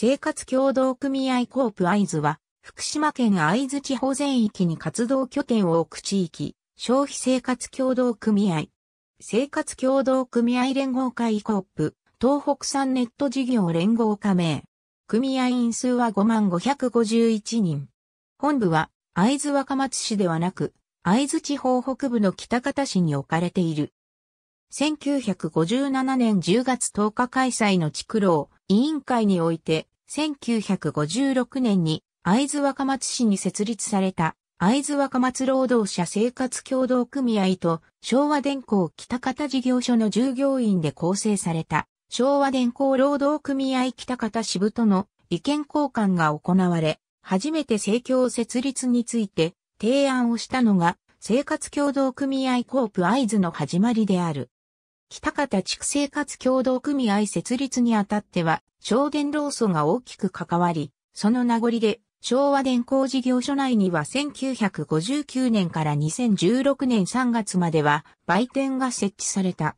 生活協同組合コープ会津は、福島県会津地方全域に活動拠点を置く地域、消費生活協同組合。生活協同組合連合会コープ、東北産ネット事業連合加盟。組合員数は5551人。本部は、会津若松市ではなく、会津地方北部の北方市に置かれている。1957年10月10日開催の地区労委員会において、1956年に会津若松市に設立された会津若松労働者生活協同組合と昭和電工北方事業所の従業員で構成された昭和電工労働組合北方支部との意見交換が行われ、初めて政教設立について提案をしたのが生活協同組合コープ会津の始まりである。北方地区生活協同組合設立にあたっては、小電労組が大きく関わり、その名残で、昭和電工事業所内には1959年から2016年3月までは売店が設置された。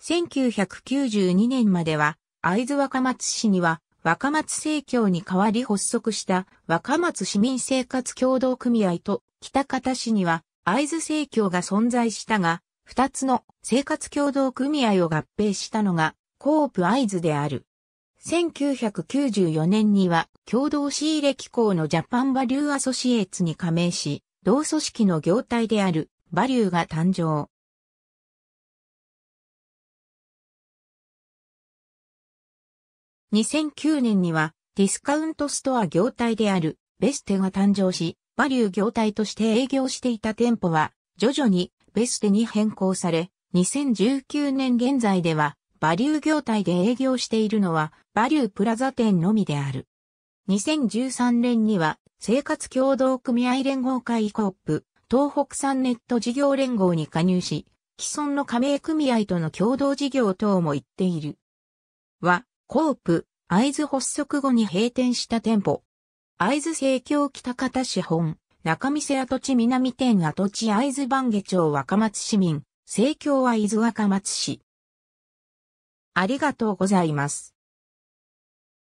1992年までは、会津若松市には若松生協に代わり発足した若松市民生活協同組合と北方市には会津生協が存在したが、二つの生活協同組合を合併したのがコープ合図である。1994年には共同仕入れ機構のジャパンバリューアソシエーツに加盟し、同組織の業態であるバリューが誕生。2009年にはディスカウントストア業態であるベステが誕生し、バリュー業態として営業していた店舗は徐々にベステに変更され、2019年現在では、バリュー業態で営業しているのは、バリュープラザ店のみである。2013年には、生活協同組合連合会コープ、東北産ネット事業連合に加入し、既存の加盟組合との共同事業等も言っている。は、コープ、合図発足後に閉店した店舗。合図生協北方市本、中見世跡地南店跡地会津番下町若松市民、政教会津若松市。ありがとうございます。